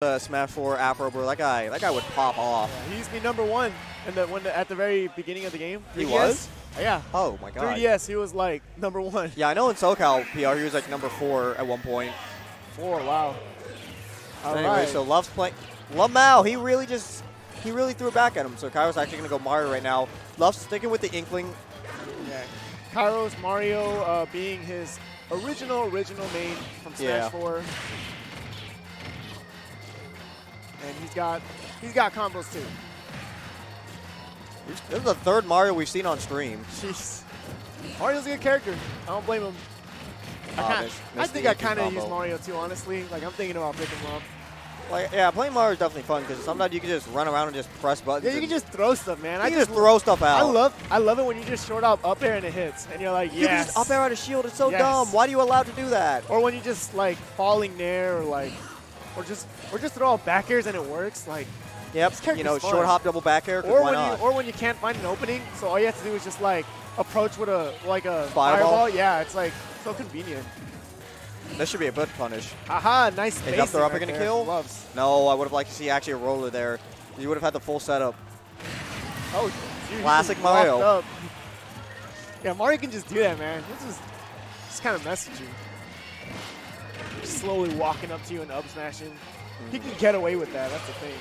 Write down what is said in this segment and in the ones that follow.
uh, Smash 4 Afro, bro. That guy, that guy would pop off. Yeah, he used to be number one in the, when the, at the very beginning of the game. He 3DS. was? Yeah. Oh my god. 3DS, he was like number one. Yeah, I know in SoCal PR he was like number four at one point. Four, wow. All anyway, right. so Luffs playing. Lamau, he really just he really threw it back at him. So Kyros actually gonna go Mario right now. Luffs sticking with the Inkling. Yeah. Kyros Mario uh, being his original, original main from Smash Yeah. 4. And he's got he's got combos too. This is the third Mario we've seen on stream. Jeez. Mario's a good character. I don't blame him. I, Ah, kinda- miss- I think I kind of use Mario too, honestly. Like, I'm thinking about picking him up. Like, yeah, playing Mario is definitely fun because sometimes you can just run around and just press buttons. Yeah, you can just throw stuff, man. you I can just throw stuff out. I love I love it when you just short up up air and it hits, and you're like, You can just up air out a shield. It's so Yes. dumb. Why do you allow to do that? Or when you just like falling there, or like, or just or just throw out back airs and it works. Like, Yep. You know, short hop, double back air. or when not? you or when you can't find an opening, so all you have to do is just like approach with a like a Fireball? fireball. Yeah, it's like so convenient. this should be a good punish. Haha, nice Is spacing up throw up right gonna there. kill? Luffs. No, I would have liked to see actually a roller there. You would have had the full setup. Oh, dude, Classic Mario. Yeah, Mario can just do that, man. This is just kind of. Just slowly walking up to you and up smashing. He can get away with that. That's the thing.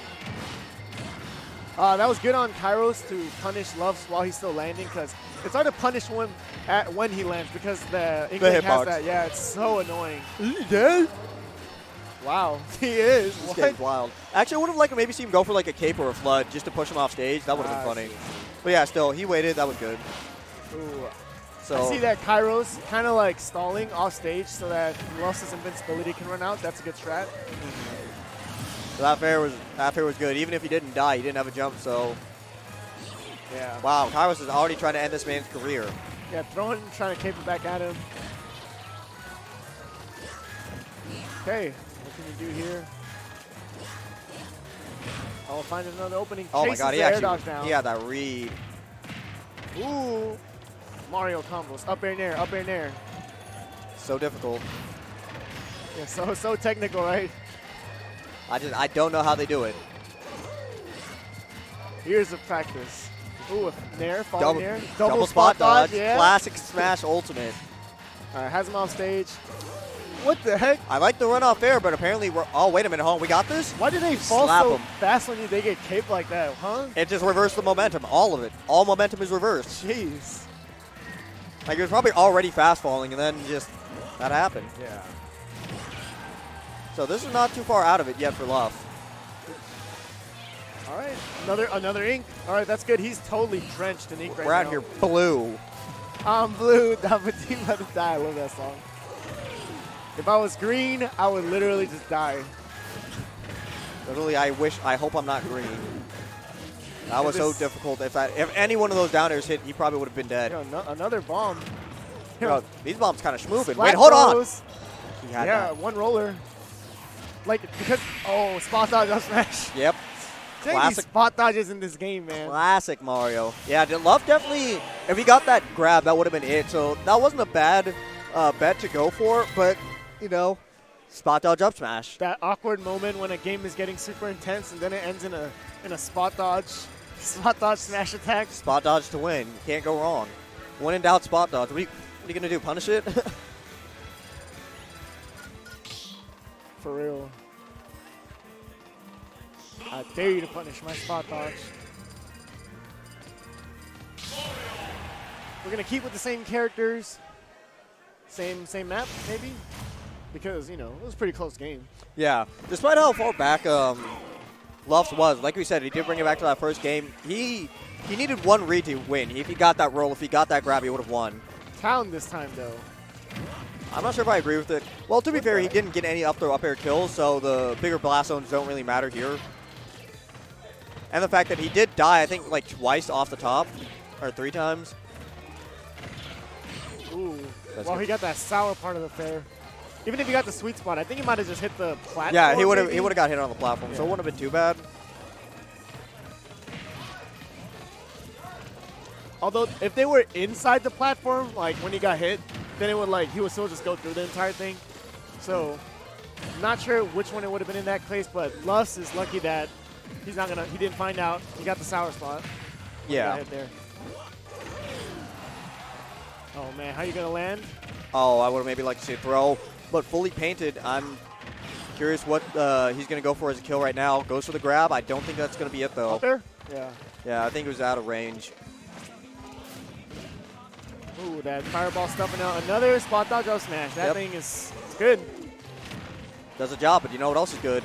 Uh, that was good on Kyros to punish Luffs while he's still landing because it's hard to punish him at when he lands because the Inkling has hitbox. that. Yeah, it's so annoying. Is he dead? Wow, he is. This What? game's wild. Actually, I would have liked to maybe see him go for like a cape or a flood just to push him off stage. That would have Ah, been funny. But yeah, still, he waited. That was good. Ooh, So I see that Kyros kind of like stalling off stage so that Luff's invincibility can run out. That's a good strat. that fair was that fair was good. Even if he didn't die, he didn't have a jump. So Yeah. wow, Kyros is already trying to end this man's career. Yeah, throwing, trying to cape it back at him. Okay, what can you do here? I'll find another opening. Oh my god, he actually he had that read. Ooh. Mario combos. Up air and air, up air and air. So difficult. Yeah, so so technical, right? I just I don't know how they do it. Here's the practice. Ooh, a nair, falling Double, nair. double spot dodge. yeah. Classic Smash Ultimate. All right, has him off stage. What the heck? I like the run off air, but apparently we're. Oh wait a minute, hold on, we got this. Why do they fall Slap so 'em. fast when you, they get caped like that, huh? It just reversed the momentum, all of it. All momentum is reversed. Jeez. Like it was probably already fast falling, and then just that happened. Yeah. So this is not too far out of it yet for Luff. All right, another another ink. All right, that's good. He's totally drenched in ink right We're out now. here blue. I'm blue. Davidim let it die. I love that song. If I was green, I would literally just die. Literally, I wish, I hope I'm not green. That was so difficult. If that, if any one of those down airs hit, he probably would have been dead. No, another bomb. Bro, these bombs kind of schmoving. Wait, hold on. He had Yeah, that. one roller. Like because oh, spot dodge up smash. Yep. Classic. spot dodges in this game, man. Classic Mario. Yeah, Luff definitely, if he got that grab, that would have been it. So that wasn't a bad uh, bet to go for, but, you know, spot dodge up smash. That awkward moment when a game is getting super intense and then it ends in a in a spot dodge, spot dodge smash attack. Spot dodge to win. Can't go wrong. When in doubt, spot dodge. What are you, what are you going to do? Punish it? For real. I dare you to punish my spot dodge. We're gonna keep with the same characters, same same map maybe, because you know it was a pretty close game. yeah. Despite how far back um, Luffs was, like we said, he did bring it back to that first game. He he needed one read to win. If he got that roll, if he got that grab, he would have won. Town this time though. I'm not sure if I agree with it. Well, to be fair, he didn't get any up throw up air kills, so the bigger blast zones don't really matter here. And the fact that he did die, I think, like twice off the top, or three times. Ooh. That's well, good. he got that sour part of the fair. Even if he got the sweet spot, I think he might have just hit the platform. Yeah, he would have he would have got hit on the platform, so it wouldn't have been too bad. Although if they were inside the platform, like when he got hit, then it would like he would still just go through the entire thing. So not sure which one it would have been in that case, but Luffs is lucky that he's not gonna. He didn't find out. He got the sour spot. Yeah. There. Oh man, how are you gonna land? Oh, I would have maybe like to see a throw, but fully painted. I'm curious what uh, he's going to go for as a kill right now. Goes for the grab. I don't think that's going to be it, though. Up there? Yeah. Yeah, I think it was out of range. Ooh, that fireball stuffing out. Another spot dodge up smash. That Yep. thing is good. Does the job, but you know what else is good?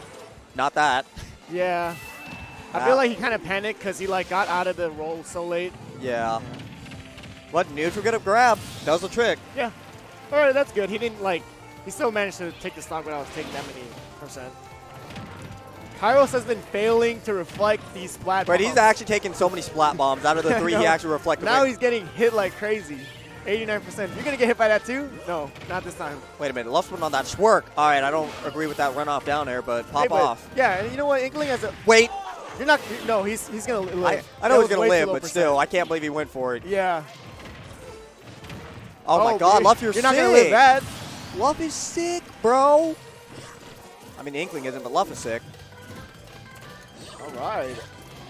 Not that. Yeah. I Wow. feel like he kind of panicked because he like got out of the roll so late. Yeah. But neutral get a grab. Does the trick. Yeah. All right, that's good. He didn't like. He still managed to take the stock without taking that many percent. Kyros has been failing to reflect these splat But he's actually taking so many splat bombs. Out of the three, he actually reflected. Now he's getting hit like crazy. 89%. You're gonna get hit by that too? No, not this time. wait a minute. Went on that swerk. All right, I don't agree with that runoff down there, but pop Hey, but- off. Yeah, and you know what? Inkling has a. Wait. You're not. No, he's he's gonna live. I, I That know he's going to live, but percent. still, I can't believe he went for it. Yeah. Oh, my oh, God, you're- Luff, you're, You're not gonna live that. Luff is sick, bro. I mean, Inkling isn't, but Luff is sick. All right.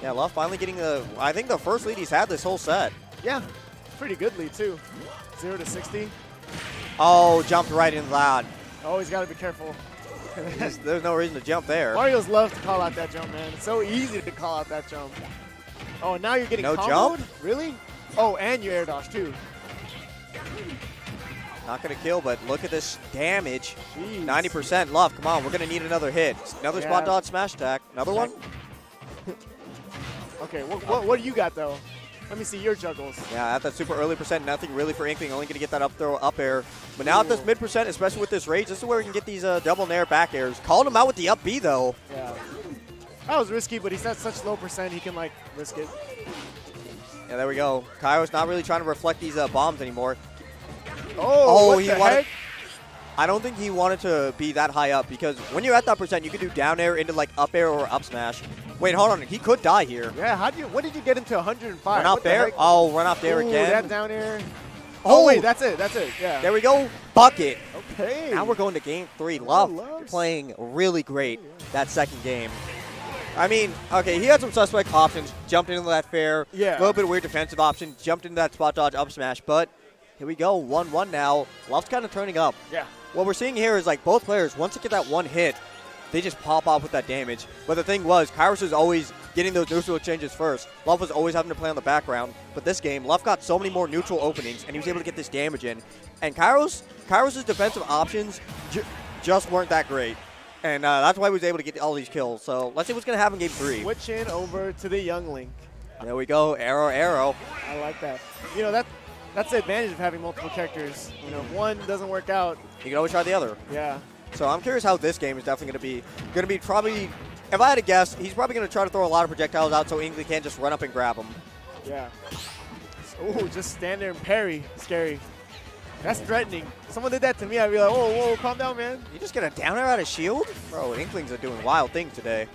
Yeah, Luff finally getting the, I think the first lead he's had this whole set. Yeah. Pretty good lead too. Zero to 60. Oh, jumped right into that. Oh, Always got to be careful. There's, there's no reason to jump there. Mario's love to call out that jump, man. It's so easy to call out that jump. Oh, now you're getting No comboed? jump? Really? Oh, and you air dodge too. Not going to kill, but look at this damage. Jeez. 90% Luff, come on, we're going to need another hit. Another Yeah. spot dodge smash attack. Another one? Okay, what, what, what do you got though? Let me see your juggles. Yeah, at that super early percent, nothing really for Inkling. Only going to get that up throw, up air. But now at this mid percent, especially with this rage, this is where we can get these uh, double nair back airs. Called him out with the up B, though. Yeah. That was risky, but he's at such low percent he can like risk it. Yeah, there we go. Kyros not really trying to reflect these uh, bombs anymore. Oh, oh, what he the wanted. heck? I don't think he wanted to be that high up because when you're at that percent, you can do down air into like up air or up smash. Wait, hold on. He could die here. Yeah, how do you? What did you get into 105? Run off there. Oh, run off there Ooh, again. That down air. Oh. Oh wait, that's it. That's it. Yeah. there we go. Bucket. Okay. Now we're going to game three. Luff oh, Luffs. playing really great oh, that second game. I mean, okay, he had some suspect options. Jumped into that fair. Yeah. A little bit weird defensive option. Jumped into that spot dodge up smash. But here we go. 1 1 now. Luffs kind of turning up. Yeah. What we're seeing here is like both players, once they get that one hit, they just pop off with that damage. But the thing was, Kyros is always getting those neutral exchanges first. Luff was always having to play on the background. But this game, Luff got so many more neutral openings, and he was able to get this damage in. And Kyros, Kyros' defensive options ju- just weren't that great. And uh, that's why he was able to get all these kills. So let's see what's going to happen in game three. Switching over to the Young Link. There we go. Arrow, arrow. I like that. You know that. That's the advantage of having multiple characters. You know, if one doesn't work out, You can always try the other. yeah. So I'm curious how this game is definitely going to be. Going to be probably, if I had to guess, he's probably going to try to throw a lot of projectiles out so Ingley can't just run up and grab them. Yeah. Ooh, just stand there and parry. Scary. That's threatening. Someone did that to me, I'd be like, whoa, whoa, calm down, man. You just get a down air out of shield? Bro, Inklings are doing wild things today.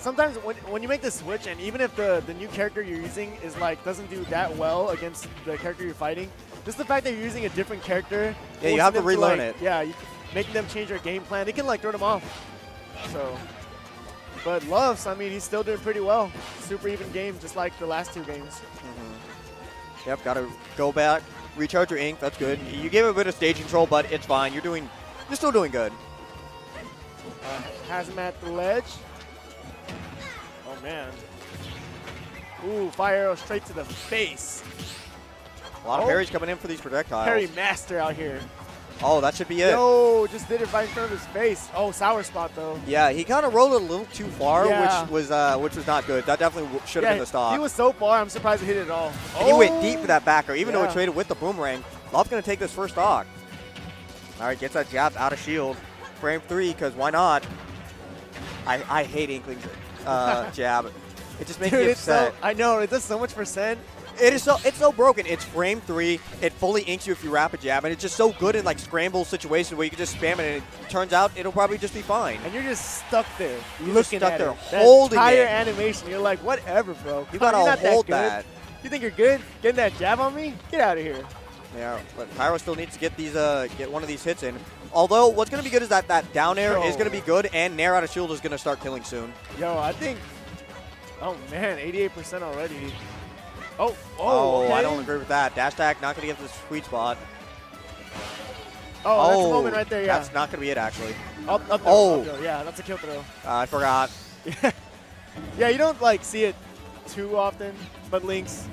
Sometimes when, when you make the switch, and even if the, the new character you're using is like doesn't do that well against the character you're fighting, just the fact that you're using a different character. Yeah, you have to relearn like- it. Yeah, you, making them change their game plan, it can like throw them off. So, but Luffs, I mean, he's still doing pretty well. Super even game, just like the last two games. Yep, got to go back, recharge your ink. That's good. You gave a bit of stage control, but it's fine. You're doing, you're still doing good. Uh, has him at the ledge. Oh man. Ooh, fire arrow straight to the face. A lot of Oh. parries coming in for these projectiles. Parry master out here. Oh, that should be it. Yo, just did it right in front of his face. Oh, sour spot though. Yeah, he kind of rolled it a little too far, Yeah. which was uh, which was not good. That definitely should have Yeah, been the stop. he was so far. I'm surprised he hit it at all. And he went Oh. deep for that backer, even though Yeah. it traded with the boomerang. Luff's going to take this first stock. All right, gets that jab out of shield. Frame three, because why not? I, I hate Inkling's uh, jab. It just makes Dude, me it's so, upset. I know it does so much percent. it is so it's so broken. It's frame three. It fully inks you if you wrap a jab, and it's just so good in like scramble situations where you can just spam it, and it turns out it'll probably just be fine. and you're just stuck there. You're looking stuck at there it. That entire it. animation. You're like, whatever, bro. You gotta hold that. that. You think you're good? Getting that jab on me? Get out of here. Yeah, but Pyro still needs to get these uh get one of these hits in. Although what's going to be good is that that down air is going to be good, and nair out of shield is going to start killing soon. Yo, I think. Oh man, 88% already. Oh, oh, Oh, okay. I don't agree with that. Dash attack not going to get the sweet spot. Oh, that's a moment right there. Yeah. That's not going to be it, actually. up, up throw, Oh. up throw. Yeah, that's a kill throw. Uh, I forgot. yeah, you don't like see it too often, but links.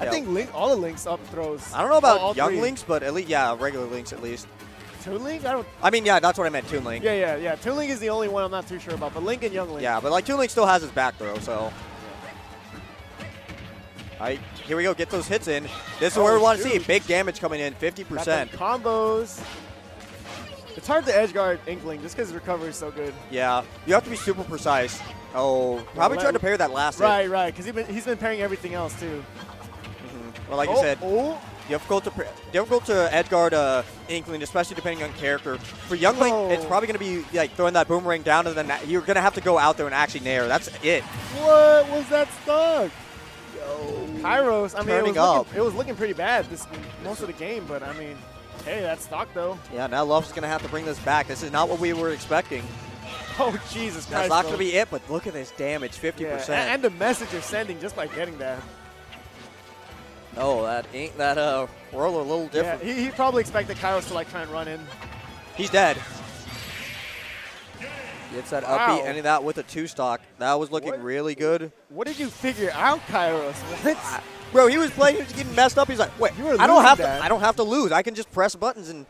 I Yeah. think link all the links up throws. I don't know about all, all young three. links, but at least yeah, regular links at least. Toon Link? I don't. I mean, yeah, that's what I meant. Toon Link. Yeah, yeah, yeah. Toon Link is the only one I'm not too sure about, but Link and Young Link. Yeah, but like Toon Link still has his back throw, so. All right, here we go. Get those hits in. This is Oh, where we want to see big damage coming in, 50%. combos. It's hard to edge guard Inkling just because his recovery is so good. Yeah, you have to be super precise. Oh, probably let- tried to parry that last Right, right, because he's been, he's been pairing everything else too. hit. Mhm. Well, like oh, you said, Oh, difficult to par- difficult to edge guard uh, Inkling, especially depending on character. For Young Link, Oh. it's probably going to be like throwing that boomerang down, and then that- you're going to have to go out there and actually nair. That's it. what was that stuck? Kyros, I mean, it was, up. looking, it was looking pretty bad this most of the game, but I mean, hey, that's stock though. Yeah, now Luff's going to have to bring this back. This is not what we were expecting. Oh, Jesus That's not going to be it, but look at this damage, 50%. Yeah, and, and the message you're sending just by getting that. Oh, that ain't that uh, whirl a little Yeah, different. he, he probably expected Kyros to like try and run in. He's dead. Gets that Wow. upbeat, ending that with a two stock. That was looking What? really good. What did you figure out, Kyros? What? Bro, he was playing, he was getting messed up. He's like, wait, I don't have that. to. I don't have to lose. I can just press buttons and